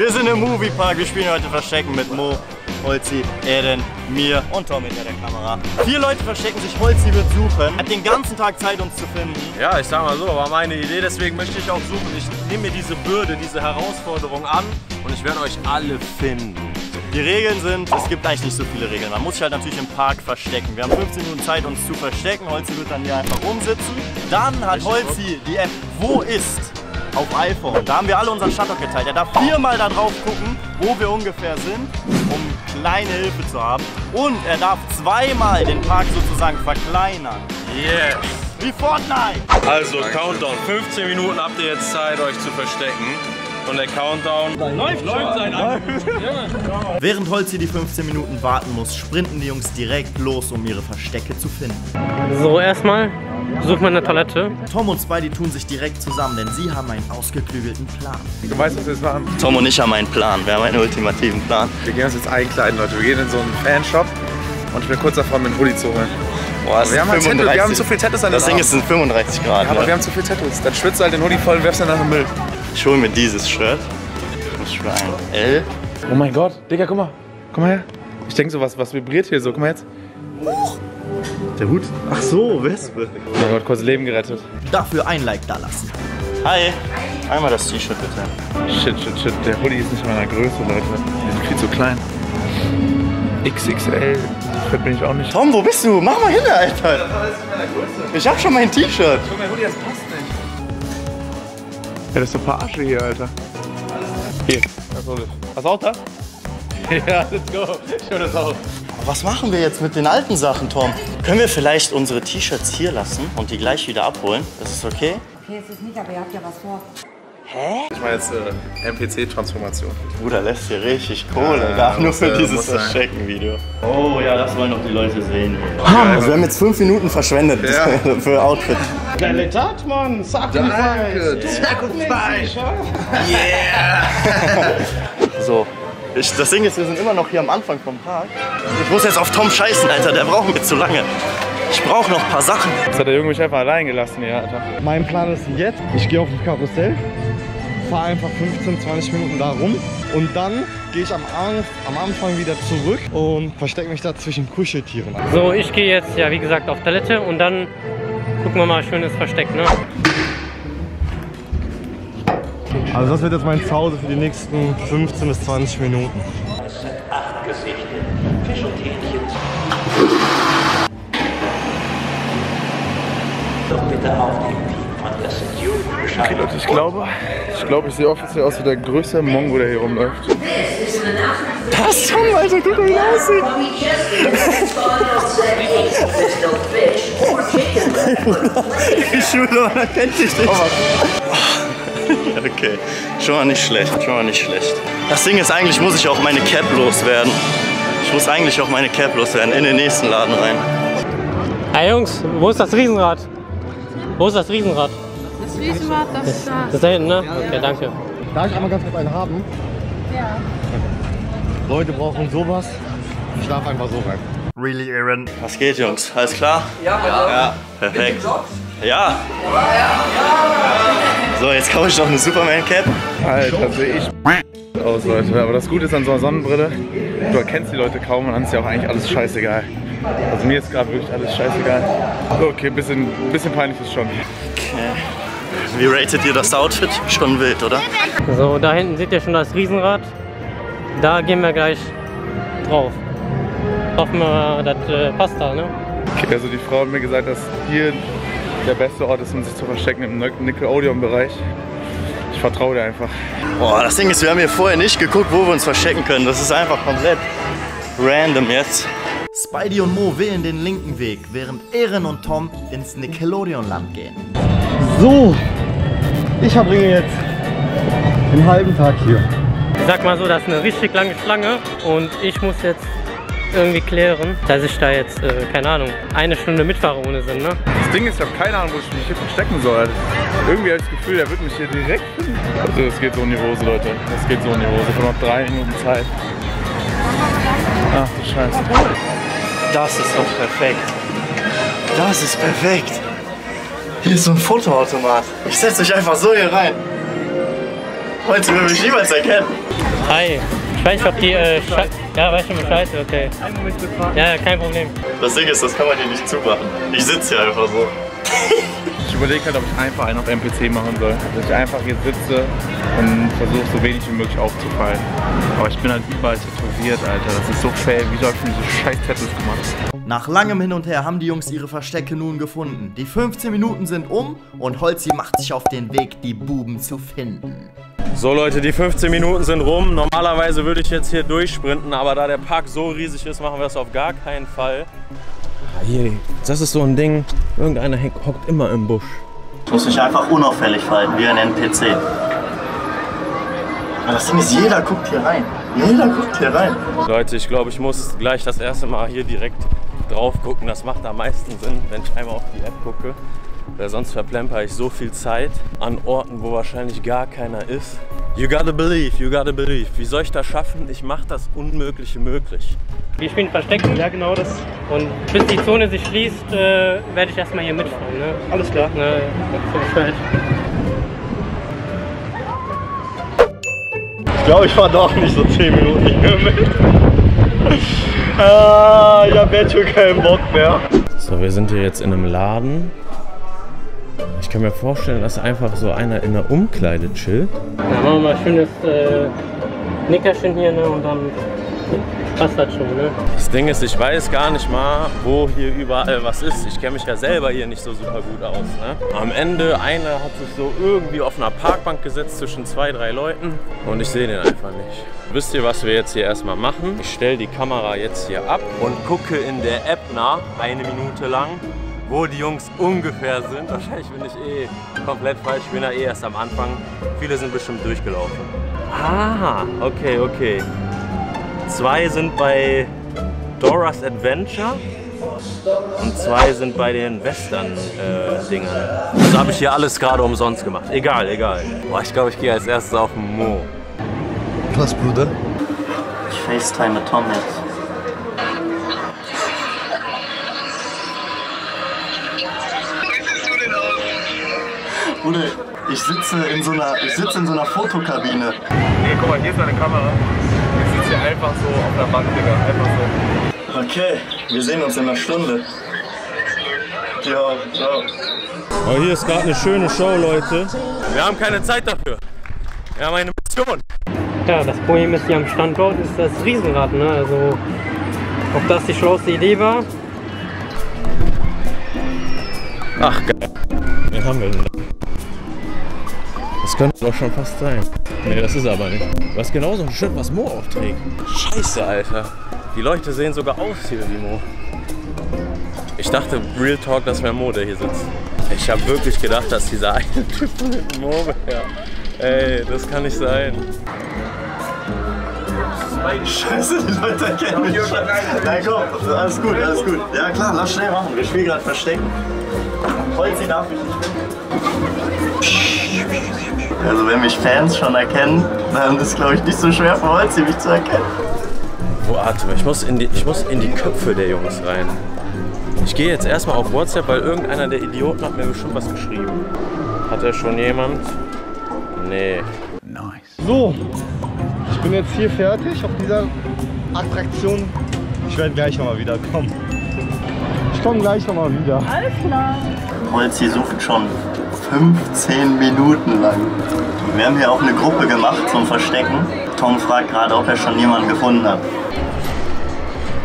Wir sind im Moviepark. Wir spielen heute Verstecken mit Mo, Holzi, Eren, mir und Tom hinter der Kamera. Vier Leute verstecken sich. Holzi wird suchen. Hat den ganzen Tag Zeit, uns zu finden. Ja, ich sag mal so, war meine Idee. Deswegen möchte ich auch suchen. Ich nehme mir diese Bürde, diese Herausforderung an und ich werde euch alle finden. Die Regeln sind, es gibt eigentlich nicht so viele Regeln. Man muss sich halt natürlich im Park verstecken. Wir haben 15 Minuten Zeit, uns zu verstecken. Holzi wird dann hier einfach rumsitzen. Dann hat Holzi die App Wo ist auf iPhone. Da haben wir alle unseren Standort geteilt. Er darf viermal da drauf gucken, wo wir ungefähr sind, um kleine Hilfe zu haben. Und er darf zweimal den Park sozusagen verkleinern. Yes! Wie Fortnite! Also, Countdown. 15 Minuten habt ihr jetzt Zeit, euch zu verstecken. Und der Countdown läuft, läuft sein Während Holzi die 15 Minuten warten muss, sprinten die Jungs direkt los, um ihre Verstecke zu finden. So, erstmal suchen wir eine Toilette. Tom und Spidey tun sich direkt zusammen, denn sie haben einen ausgeklügelten Plan. Du weißt, was wir jetzt machen? Tom und ich haben einen Plan. Wir haben einen ultimativen Plan. Wir gehen uns jetzt einkleiden, Leute. Wir gehen in so einen Fanshop und ich bin kurz davor, mir einen Hoodie zu holen. Boah, Wir haben, halt Tattoos, wir haben zu viel Tattoos an Das Ding ist, es sind 35 Grad. Ja, aber ne? wir haben zu viel Tattoos. Dann schwitzt du halt den Hoodie voll und werfst dann nach dem Müll. Ich hole mir dieses Shirt. Ich für ein L. Oh mein Gott, Digga, guck mal. Guck mal her. Ich denke so, was, was vibriert hier so. Guck mal jetzt. Der Hut? Ach so, Wespe. Oh mein Gott, kurz Leben gerettet. Dafür ein Like da lassen. Hi. Einmal das T-Shirt bitte. Shit, shit, shit. Der Hoodie ist nicht meiner Größe, Leute. Die sind viel zu klein. XXL. Fett bin ich auch nicht. Tom, wo bist du? Mach mal hin, Alter. Ich hab schon mein T-Shirt. Guck mal, Hoodie, das passt nicht. Ja, das ist eine Verarsche hier, Alter. Hier, das hol ich. Du auch das? Ja, let's go. Schau das aus. Was machen wir jetzt mit den alten Sachen, Tom? Können wir vielleicht unsere T-Shirts hier lassen und die gleich wieder abholen? Ist es okay? Okay, es ist nicht, aber ihr habt ja was vor. Ich meine jetzt äh, NPC-Transformation. Bruder lässt hier richtig Kohle. Ja, da nur für sein, dieses. Verstecken-Video. Oh ja, das wollen doch die Leute sehen. Also wir haben jetzt fünf Minuten verschwendet Ja. für Outfit. Danke, So. Ich, das Ding ist, wir sind immer noch hier am Anfang vom Park. Ich muss jetzt auf Tom scheißen, Alter. Der braucht mir zu lange. Ich brauche noch ein paar Sachen. Jetzt hat der Junge mich einfach allein gelassen hier, Alter. Mein Plan ist jetzt, ich gehe auf das Karussell, fahre einfach 15, 20 Minuten da rum und dann gehe ich am, am Anfang wieder zurück und verstecke mich da zwischen Kuscheltieren. So, ich gehe jetzt, ja, wie gesagt, auf Toilette und dann gucken wir mal schönes Versteck, ne? Also das wird jetzt mein Zuhause für die nächsten 15 bis 20 Minuten. Okay, Leute, ich glaube, ich glaube, ich sehe offiziell aus wie der größte Mongo, der hier rumläuft. Das Tom, Alter, guck mal, wie er aussieht. Ich schwöre, man kennt dich nicht. Okay, schon mal nicht schlecht, schon mal nicht schlecht. Das Ding ist, eigentlich muss ich auch meine Cap loswerden. Ich muss eigentlich auch meine Cap loswerden, in den nächsten Laden rein. Hey Jungs, wo ist das Riesenrad? Wo ist das Riesenrad? Das Riesenrad, das ist da. Das ist da hinten, ne? Okay, danke. Darf ich einmal ganz kurz einen haben? Ja. Leute brauchen sowas. Ich darf einfach so rein. Really, Aaron? Was geht, Jungs? Alles klar? Ja, ja. Perfekt. Ja. So, jetzt kaufe ich noch eine Superman-Cap. Alter, sehe ich aus, Leute. Aber das Gute ist an so einer Sonnenbrille, du erkennst die Leute kaum und dann ist ja auch eigentlich alles scheißegal. Also mir ist gerade wirklich alles scheißegal. Okay, bisschen, bisschen peinlich ist schon. Wie ratet ihr das Outfit? Schon wild, oder? So, da hinten seht ihr schon das Riesenrad. Da gehen wir gleich drauf. Hoffen wir, das äh, passt da, ne? Okay, also die Frau hat mir gesagt, dass hier der beste Ort ist, um sich zu verstecken im Nickelodeon-Bereich. Ich vertraue dir einfach. Boah, das Ding ist, wir haben hier vorher nicht geguckt, wo wir uns verstecken können. Das ist einfach komplett random jetzt. Spidey und Mo wählen den linken Weg, während Erin und Tom ins Nickelodeon-Land gehen. So, ich verbringe jetzt den halben Tag hier. Ich sag mal so, das ist eine richtig lange Schlange und ich muss jetzt irgendwie klären, dass ich da jetzt, äh, keine Ahnung, eine Stunde mitfahre ohne Sinn, ne? Das Ding ist, ich habe keine Ahnung, wo ich mich hier verstecken soll. Irgendwie habe ich das Gefühl, der wird mich hier direkt finden. Also es geht so in die Hose, Leute. Es geht so in die Hose. Ich habe noch drei Minuten Zeit. Ach du Scheiße. Das ist doch perfekt. Das ist perfekt. Hier ist so ein Fotoautomat. Ich setze mich einfach so hier rein. Holzi will mich niemals erkennen. Hi. Ich weiß nicht, ob die. Äh, ja, weiß schon Bescheid, okay. Ja, kein Problem. Das Ding ist, das kann man hier nicht zumachen. Ich sitze hier einfach so. Ich überlege halt, ob ich einfach einen auf NPC machen soll. Dass ich einfach hier sitze und versuche so wenig wie möglich aufzufallen. Aber ich bin halt überall tätowiert, Alter. Das ist so fail. Wieso hab ich mir diese scheiß Tattoos gemacht? Nach langem Hin und Her haben die Jungs ihre Verstecke nun gefunden. Die 15 Minuten sind um und Holzi macht sich auf den Weg, die Buben zu finden. So Leute, die 15 Minuten sind rum. Normalerweise würde ich jetzt hier durchsprinten, aber da der Park so riesig ist, machen wir das auf gar keinen Fall. Hier, das ist so ein Ding, irgendeiner hockt immer im Busch. Ich muss mich einfach unauffällig verhalten, wie ein NPC. Aber das Ding ist, jeder guckt hier rein. Jeder guckt hier rein. Leute, ich glaube, ich muss gleich das erste Mal hier direkt drauf gucken. Das macht am meisten Sinn, wenn ich einmal auf die App gucke. Weil sonst verplemper ich so viel Zeit an Orten, wo wahrscheinlich gar keiner ist. You gotta believe, you gotta believe. Wie soll ich das schaffen? Ich mache das Unmögliche möglich. Wir spielen Verstecken. Ja, genau das. Und bis die Zone sich schließt, äh, werde ich erstmal hier mitfahren. Ne? Alles klar. Ne. Ich glaube, ich fahre doch nicht so 10 Minuten hier mit. ah, ich habe jetzt schon keinen Bock mehr. So, wir sind hier jetzt in einem Laden. Ich kann mir vorstellen, dass einfach so einer in der Umkleide chillt. Dann machen wir mal schönes äh, Nickerchen hier ne? und dann passt das schon. Ne? Das Ding ist, ich weiß gar nicht mal, wo hier überall was ist. Ich kenne mich ja selber hier nicht so super gut aus. Ne? Am Ende, einer hat sich so irgendwie auf einer Parkbank gesetzt zwischen zwei, drei Leuten und ich sehe den einfach nicht. Wisst ihr, was wir jetzt hier erstmal machen? Ich stelle die Kamera jetzt hier ab und gucke in der App nach, eine Minute lang, wo die Jungs ungefähr sind. Wahrscheinlich bin ich eh komplett falsch, ich bin ja eh erst am Anfang. Viele sind bestimmt durchgelaufen. Ah, okay, okay. Zwei sind bei Dora's Adventure und zwei sind bei den Western-Dingern. das habe ich hier alles gerade umsonst gemacht. Egal, egal. Boah, ich glaube, ich gehe als erstes auf den Mo. Was, Bruder? Ich FaceTime mit Tom jetzt. Bruder, ich sitze in so einer, ich sitze in so einer Fotokabine. Nee, guck mal, hier ist meine Kamera. Einfach so auf der Bank, Digga. Einfach so. Okay, wir sehen uns in einer Stunde. Ja, ciao. Oh, hier ist gerade eine schöne Show, Leute. Wir haben keine Zeit dafür. Wir haben eine Mission. Ja, das Problem ist hier am Standort ist das Riesenrad. Ne? Also, ob das die schlauste Idee war? Ach, geil. Wen haben wir denn da? Das könnte doch schon fast sein. Nee, das ist aber nicht. Hast genauso ein Shirt, was Mo auch trägt. Scheiße, Alter. Die Leute sehen sogar aus hier wie Mo. Ich dachte, Real Talk, das wäre Mo, der hier sitzt. Ich habe wirklich gedacht, dass dieser eine Typ mit Mo wäre. Ey, das kann nicht sein. Scheiße, die Leute erkennen mich schon. Nein, komm, alles gut, alles gut. Ja klar, lass schnell machen. Wir spielen gerade Verstecken. Holzi darf ich nicht. Also wenn mich Fans schon erkennen, dann ist es glaube ich nicht so schwer für Holzi mich zu erkennen. Oh, warte mal, ich muss, in die, ich muss in die Köpfe der Jungs rein. Ich gehe jetzt erstmal auf WhatsApp, weil irgendeiner der Idioten hat mir bestimmt was geschrieben. Hat er schon jemand? Nee. So, ich bin jetzt hier fertig auf dieser Attraktion. Ich werde gleich nochmal wiederkommen. Ich komme gleich nochmal wieder. Holzi sucht schon 15 Minuten lang. Wir haben hier auch eine Gruppe gemacht zum Verstecken. Tom fragt gerade, ob er schon jemanden gefunden hat.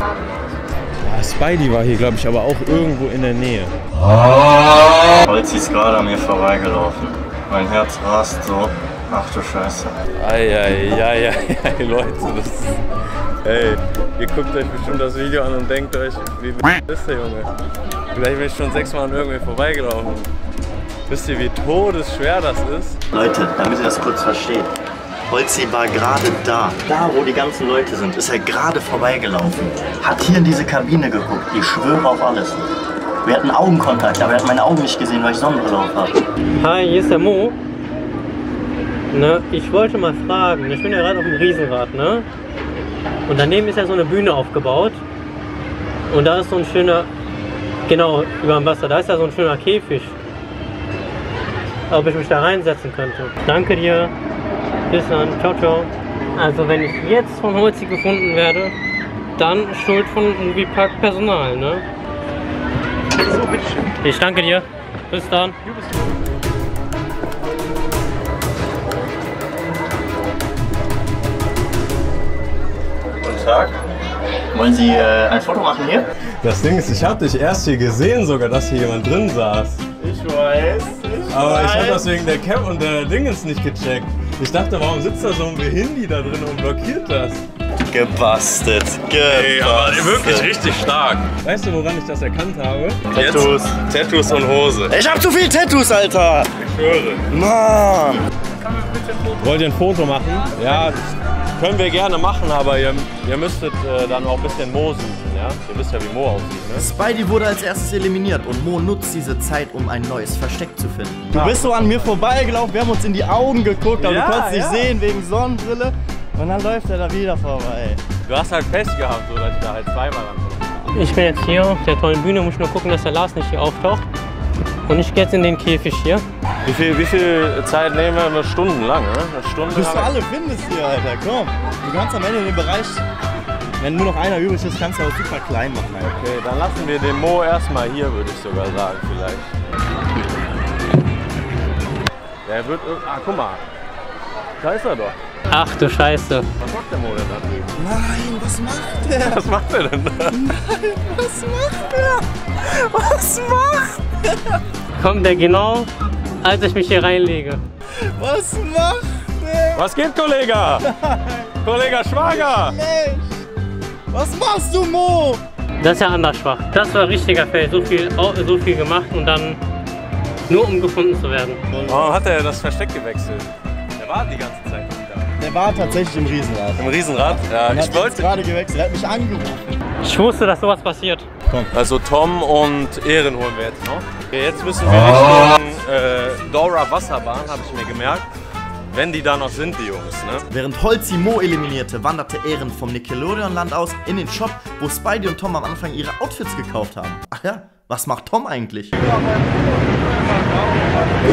Ah, Spidey war hier, glaube ich, aber auch irgendwo in der Nähe. Holzi ist gerade an mir vorbeigelaufen. Mein Herz rast so. Ach du Scheiße. Eieieiei, Leute, das ist... Ey, ihr guckt euch bestimmt das Video an und denkt euch, wie ist der Junge? Vielleicht bin ich schon sechsmal an irgendwie vorbeigelaufen. Wisst ihr, wie todesschwer das ist? Leute, damit ihr das kurz versteht. Holzi war gerade da. Da, wo die ganzen Leute sind, ist er gerade vorbeigelaufen. Hat hier in diese Kabine geguckt. Ich schwöre auf alles. Wir hatten Augenkontakt, aber er hat meine Augen nicht gesehen, weil ich Sonnenbrille auf habe. Hi, hier ist der Mo. Ne, ich wollte mal fragen, ich bin ja gerade auf dem Riesenrad, ne? Und daneben ist ja so eine Bühne aufgebaut. Und da ist so ein schöner, genau, über dem Wasser, da ist ja so ein schöner Käfig. Ob ich mich da reinsetzen könnte. Danke dir. Bis dann. Ciao, ciao. Also wenn ich jetzt von Holzi gefunden werde, dann Schuld von Moviepark Personal, ne? Ich danke dir. Bis dann. Tag. Wollen Sie äh, ein Foto machen hier? Das Ding ist, ich habe dich erst hier gesehen, sogar, dass hier jemand drin saß. Ich weiß. Ich Aber ich habe das wegen der Cap und der Dingens nicht gecheckt. Ich dachte, warum sitzt da so ein Hindi da drin und blockiert das? Gebastelt. Ey, aber wirklich richtig stark. Weißt du, woran ich das erkannt habe? Tattoos. Jetzt? Tattoos und Hose. Ich hab zu viel Tattoos, Alter! Ich schwöre. Mann! Wollt ihr ein Foto machen? Ja, können wir gerne machen, aber ihr, ihr müsstet äh, dann auch ein bisschen Mo suchen, ja? Ihr wisst ja, wie Mo aussieht, ne? Spidey wurde als erstes eliminiert und Mo nutzt diese Zeit, um ein neues Versteck zu finden. Du bist so an mir vorbeigelaufen, wir haben uns in die Augen geguckt, aber Ja, du konntest nicht ja. sehen wegen Sonnenbrille. Und dann läuft er da wieder vorbei. Du hast halt Pech gehabt, so dass ich da halt zweimal ran Ich bin jetzt hier auf der tollen Bühne, muss nur gucken, dass der Lars nicht hier auftaucht. Und ich gehe jetzt in den Käfig hier. Wie viel, wie viel Zeit nehmen wir? Eine Stunde lang, ne? Eine Stunde Bis du alle findest hier, Alter, komm. Du kannst am Ende den Bereich, wenn nur noch einer übrig ist, kannst du auch super klein machen, Alter. Okay, dann lassen wir den Mo erstmal hier, würde ich sogar sagen, vielleicht. Der wird. Ah, guck mal. Da ist er doch. Ach du Scheiße. Was macht der Mo denn da drüben? Nein, was macht der? Was macht er denn da? Was macht der? Was macht Kommt der genau, als ich mich hier reinlege. Was macht der? Was geht, Kollege? Kollege Schwager! Was machst du, Mo? Das ist ja anders schwach. Das war richtiger Fail. So viel, so viel gemacht und dann nur um gefunden zu werden. Warum hat er das Versteck gewechselt? Der war die ganze Zeit nicht da. Der war tatsächlich im Riesenrad. Im Riesenrad? Ja, Er hat ich wollte. gerade gewechselt, er hat mich angerufen. Ich wusste, dass sowas passiert. Also Tom und Ehren holen wir jetzt noch. Okay, jetzt müssen wir Richtung äh, Dora Wasserbahn, habe ich mir gemerkt. Wenn die da noch sind, die Jungs, ne? Während Holzi Mo eliminierte, wanderte Ehren vom Nickelodeon-Land aus in den Shop, wo Spidey und Tom am Anfang ihre Outfits gekauft haben. Ach ja, was macht Tom eigentlich?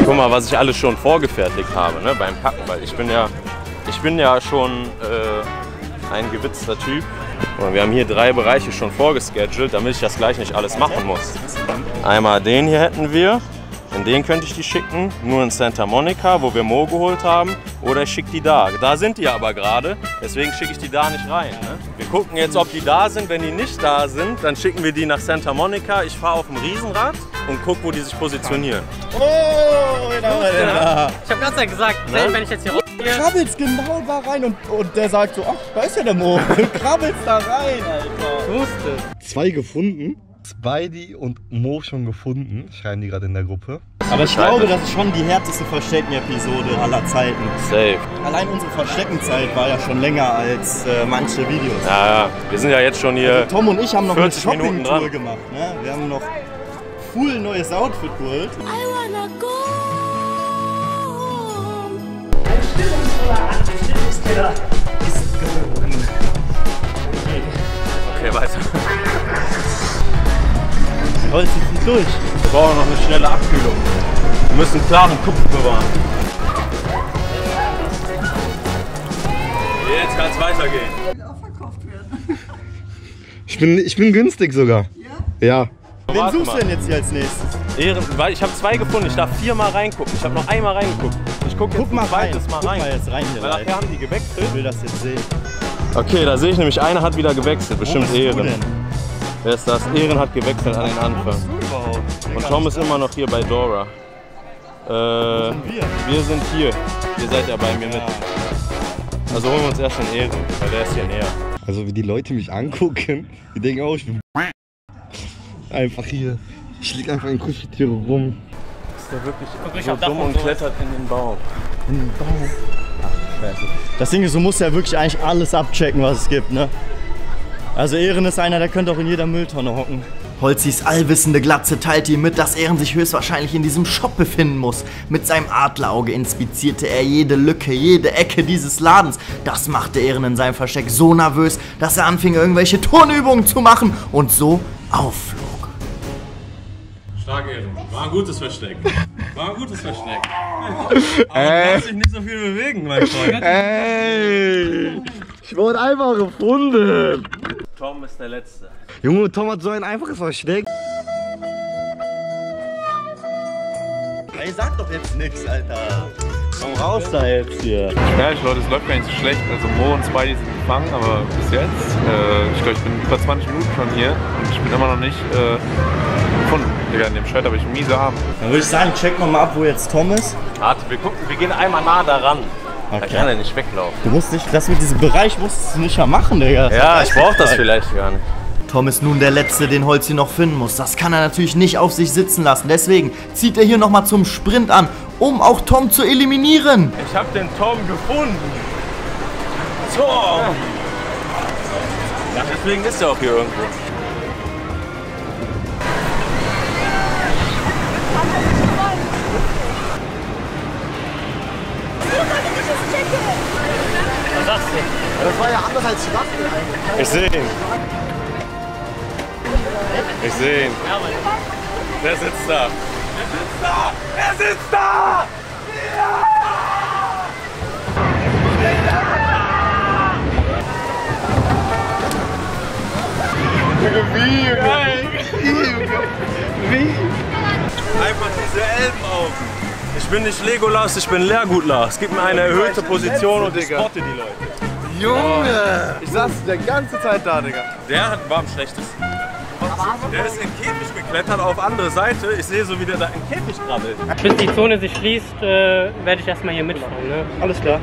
Guck mal, was ich alles schon vorgefertigt habe, ne? Beim Packen, weil ich bin ja, ich bin ja schon äh, ein gewitzter Typ. Wir haben hier drei Bereiche schon vorgeschedult, damit ich das gleich nicht alles machen muss. Einmal den hier hätten wir. In den könnte ich die schicken, nur in Santa Monica, wo wir Mo geholt haben. Oder ich schicke die da. Da sind die aber gerade, deswegen schicke ich die da nicht rein. Ne? Wir gucken jetzt, ob die da sind. Wenn die nicht da sind, dann schicken wir die nach Santa Monica. Ich fahre auf dem Riesenrad und gucke, wo die sich positionieren. Oh, der da. Ich habe ganz gesagt, Ne? wenn ich jetzt hier Du krabbelst genau da rein und, und der sagt so, ach, da ist ja der Mo. Du krabbelst da rein, Alter. wusste. Zwei gefunden. Spidey und Mo schon gefunden, schreiben die gerade in der Gruppe. Aber ich glaube, das ist schon die härteste Verstecken-Episode aller Zeiten. Safe. Allein unsere Versteckenzeit war ja schon länger als äh, manche Videos. Ja, ja. Wir sind ja jetzt schon hier. Tom und ich haben noch eine 40 Minuten Shopping-Tour dran. gemacht. Ne? Wir haben noch cool neues Outfit geholt. Okay, weiter. Holz zieht sich durch. Wir brauchen noch eine schnelle Abkühlung. Wir müssen einen klaren Kopf bewahren. Jetzt kann es weitergehen. Ich bin, ich bin günstig sogar. Ja? Ja. Wen suchst du mal. denn jetzt hier als nächstes? Ehren, weil ich habe zwei gefunden. Ich darf viermal reingucken. Ich habe noch einmal reingeguckt. Ich gucke jetzt Guck mal ein rein. Mal Guck rein. mal jetzt rein hier. Weil nachher haben die gewechselt. Ich will das jetzt sehen. Okay, da sehe ich nämlich, einer hat wieder gewechselt. Bestimmt du Ehren. Wer ist das? Ehren hat gewechselt an den Anfang. Du? Und Tom ist immer noch hier bei Dora. Äh, wir? wir sind hier. Ihr seid ja bei mir mit. Also holen wir uns erst den Ehren, weil der ist hier näher. Also wie die Leute mich angucken, die denken auch, ich bin einfach hier. Ich lieg einfach in Kuscheltiere rum. Ist der wirklich ich so dumm und klettert in den Baum? Das Ding ist, du musst ja wirklich eigentlich alles abchecken, was es gibt, ne? Also Ehren ist einer, der könnte auch in jeder Mülltonne hocken. Holzis allwissende Glatze teilte ihm mit, dass Ehren sich höchstwahrscheinlich in diesem Shop befinden muss. Mit seinem Adlerauge inspizierte er jede Lücke, jede Ecke dieses Ladens. Das machte Ehren in seinem Versteck so nervös, dass er anfing, irgendwelche Turnübungen zu machen und so aufflog. War ein gutes Versteck. War ein gutes Versteck. Aber du darfst dich nicht so viel bewegen, mein Freund. Ey! Ich wurde einfach gefunden. Tom ist der Letzte. Junge, Tom hat so ein einfaches Versteck. Ey, sag doch jetzt nix, Alter. Komm raus da jetzt hier. Ja, ich Leute, es läuft gar nicht so schlecht. Also Mo und Spidey sind gefangen, aber bis jetzt, äh, ich glaube, ich bin über 20 Minuten schon hier und ich bin immer noch nicht äh. Digga, in dem Shirt habe ich miese Arme. Dann würde ich sagen, check mal ab, wo jetzt Tom ist. Warte, wir gucken, wir gehen einmal nah daran. Da Okay. kann er nicht weglaufen. Du musst nicht, das mit diesem Bereich musst du nicht mal machen, Digga. Ja, ich brauch das vielleicht gar nicht. Tom ist nun der Letzte, den Holzi noch finden muss. Das kann er natürlich nicht auf sich sitzen lassen. Deswegen zieht er hier nochmal zum Sprint an, um auch Tom zu eliminieren. Ich habe den Tom gefunden. Tom! Ja, deswegen ist er auch hier irgendwo. Das war ja anders als ich dachte eigentlich. Ich sehe ihn. Ich sehe ihn. Der sitzt da. Der sitzt da! Er sitzt da! Einfach diese Elbenaugen. Ich bin nicht Legolas, ich bin Leergutlas. Gib mir eine erhöhte Position und ich spotte die Leute. Junge! Ich saß die ganze Zeit da, Digga. Der hat war am schlechtesten. Der ist in den Käfig geklettert auf andere Seite. Ich sehe so, wie der da im Käfig krabbelt. Bis die Zone sich schließt, äh, werde ich erstmal hier mitfahren. Ne? Alles klar.